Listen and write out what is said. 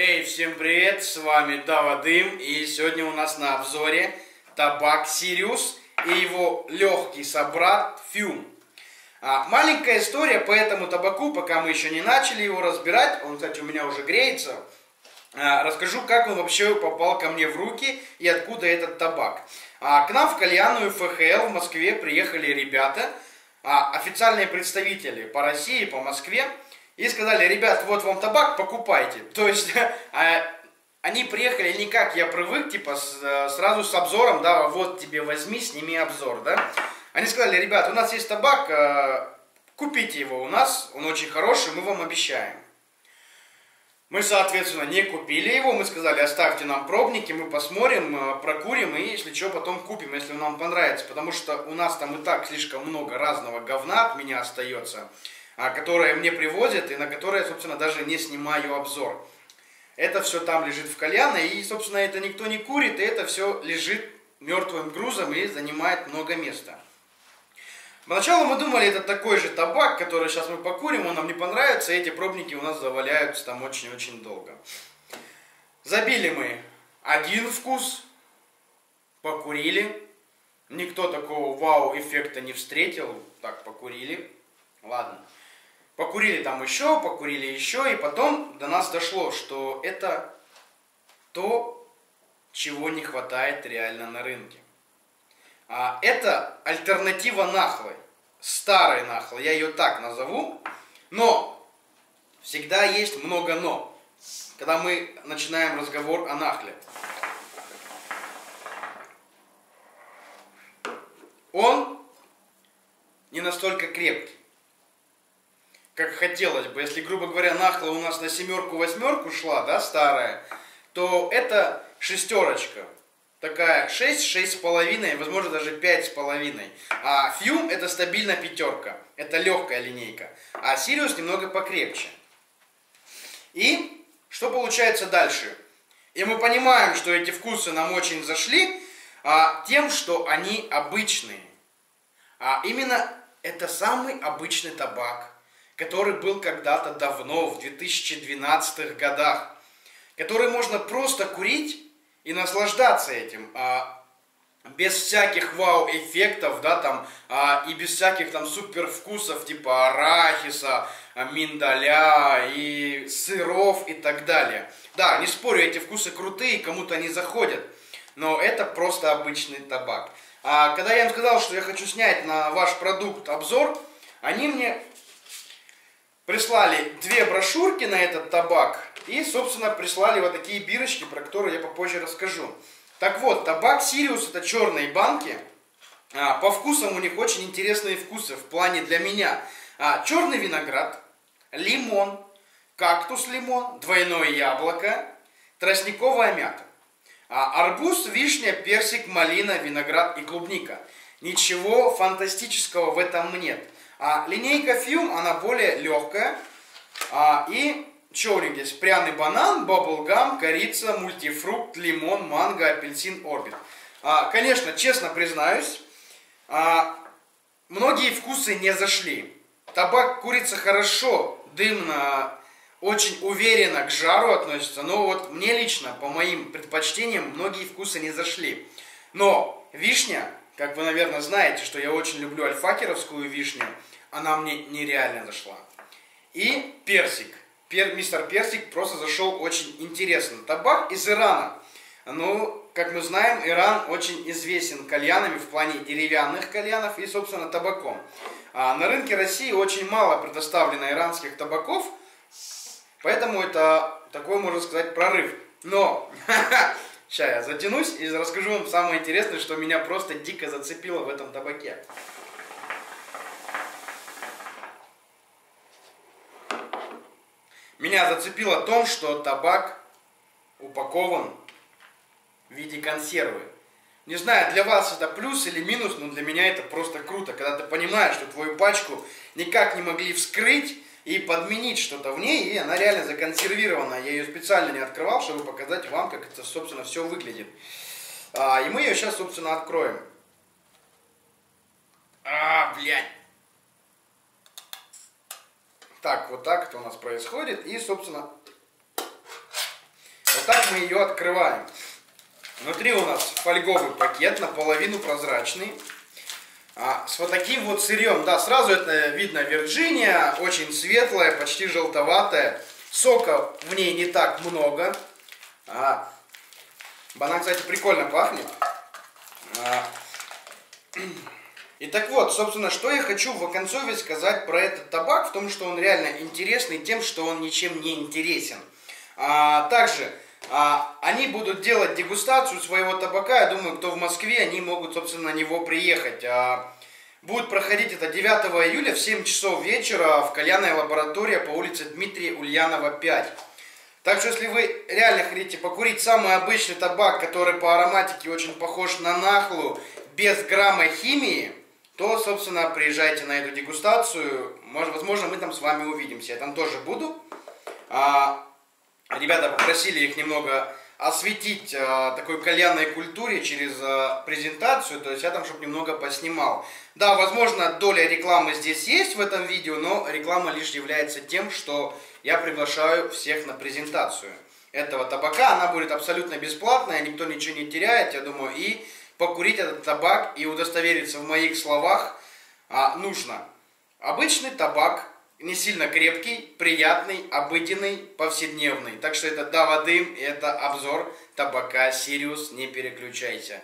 Эй, всем привет, с вами Дава Дым, и сегодня у нас на обзоре табак Сириус и его легкий собрат Фюм. А, маленькая история по этому табаку, пока мы еще не начали его разбирать, он, кстати, у меня уже греется. А, расскажу, как он вообще попал ко мне в руки и откуда этот табак. А, к нам в кальянную ФХЛ в Москве приехали ребята, а, официальные представители по России, по Москве, и сказали, ребят, вот вам табак, покупайте. То есть а, они приехали не как я привык, типа сразу с обзором, да, вот тебе возьми, сними обзор, да. Они сказали, ребят, у нас есть табак, а, купите его у нас, он очень хороший, мы вам обещаем. Мы, соответственно, не купили его, мы сказали, оставьте нам пробники, мы посмотрим, а, прокурим и, если что, потом купим, если нам понравится. Потому что у нас там и так слишком много разного говна от меня остается. А, которое мне привозят и на которое, собственно, даже не снимаю обзор. Это все там лежит в кальяне, и, собственно, это никто не курит, и это все лежит мертвым грузом и занимает много места. Поначалу мы думали, это такой же табак, который сейчас мы покурим, он нам не понравится, и эти пробники у нас заваляются там очень-очень долго. Забили мы один вкус, покурили, никто такого вау-эффекта не встретил, так, покурили, ладно. Покурили там еще, покурили еще, и потом до нас дошло, что это то, чего не хватает реально на рынке. А это альтернатива нахлой, старой нахлой, я ее так назову, но всегда есть много но, когда мы начинаем разговор о нахле. Он не настолько крепкий как хотелось бы. Если, грубо говоря, нахла у нас на семерку-восьмерку шла, да, старая, то это шестерочка. Такая 6, 6,5, возможно даже 5,5. А Фьюм это стабильно пятерка. Это легкая линейка. А Сириус немного покрепче. И что получается дальше? И мы понимаем, что эти вкусы нам очень зашли а, тем, что они обычные. А именно это самый обычный табак который был когда-то давно, в 2012 годах, который можно просто курить и наслаждаться этим, а, без всяких вау-эффектов, да, там, а, и без всяких там супер вкусов, типа арахиса, а, миндаля и сыров и так далее. Да, не спорю, эти вкусы крутые, кому-то они заходят, но это просто обычный табак. А когда я им сказал, что я хочу снять на ваш продукт обзор, они мне прислали две брошюрки на этот табак и, собственно, прислали вот такие бирочки, про которые я попозже расскажу. Так вот, табак Сириус это черные банки. А, по вкусам у них очень интересные вкусы в плане для меня. А, черный виноград, лимон, кактус-лимон, двойное яблоко, тростниковая мята. А, арбуз, вишня, персик, малина, виноград и клубника. Ничего фантастического в этом нет. А линейка Fume, она более легкая. А, и что у них здесь? Пряный банан, баблгам, корица, мультифрукт, лимон, манго, апельсин, орбит. А, конечно, честно признаюсь, а, многие вкусы не зашли. Табак курица хорошо, дымно, очень уверенно к жару относится. Но вот мне лично, по моим предпочтениям, многие вкусы не зашли. Но вишня, как вы, наверное, знаете, что я очень люблю альфакеровскую вишню, она мне нереально зашла. И персик. Пер, мистер Персик просто зашел очень интересно. Табак из Ирана. Ну, как мы знаем, Иран очень известен кальянами в плане деревянных кальянов и, собственно, табаком. А на рынке России очень мало предоставлено иранских табаков, поэтому это такой, можно сказать, прорыв. Но, сейчас я затянусь и расскажу вам самое интересное, что меня просто дико зацепило в этом табаке. Меня зацепило то, что табак упакован в виде консервы. Не знаю, для вас это плюс или минус, но для меня это просто круто, когда ты понимаешь, что твою пачку никак не могли вскрыть и подменить что-то в ней, и она реально законсервирована. Я ее специально не открывал, чтобы показать вам, как это, собственно, все выглядит. А, и мы ее сейчас, собственно, откроем. А, блядь. Так, вот так это у нас происходит. И, собственно, Вот так мы ее открываем. Внутри у нас фольговый пакет, наполовину прозрачный. А, с вот таким вот сырьем. Да, сразу это видно Вирджиния, очень светлая, почти желтоватая. Сока в ней не так много. А, банан, кстати, прикольно пахнет. А, и так вот, собственно, что я хочу в оконцове сказать про этот табак, в том, что он реально интересный тем, что он ничем не интересен. А, также а, они будут делать дегустацию своего табака, я думаю, кто в Москве, они могут, собственно, на него приехать. А, будет проходить это 9 июля в 7 часов вечера в кальянной лаборатории по улице Дмитрия Ульянова 5. Так что, если вы реально хотите покурить самый обычный табак, который по ароматике очень похож на нахлу, без грамма химии, то, собственно, приезжайте на эту дегустацию. Может, возможно, мы там с вами увидимся. Я там тоже буду. А, ребята попросили их немного осветить а, такой кальянной культуре через а, презентацию, то есть я там, чтобы немного поснимал. Да, возможно, доля рекламы здесь есть в этом видео, но реклама лишь является тем, что я приглашаю всех на презентацию этого табака. Она будет абсолютно бесплатная, никто ничего не теряет, я думаю, и покурить этот табак и удостовериться в моих словах а, нужно. Обычный табак, не сильно крепкий, приятный, обыденный, повседневный. Так что это Дава Дым, это обзор табака Сириус. Не переключайся.